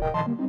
you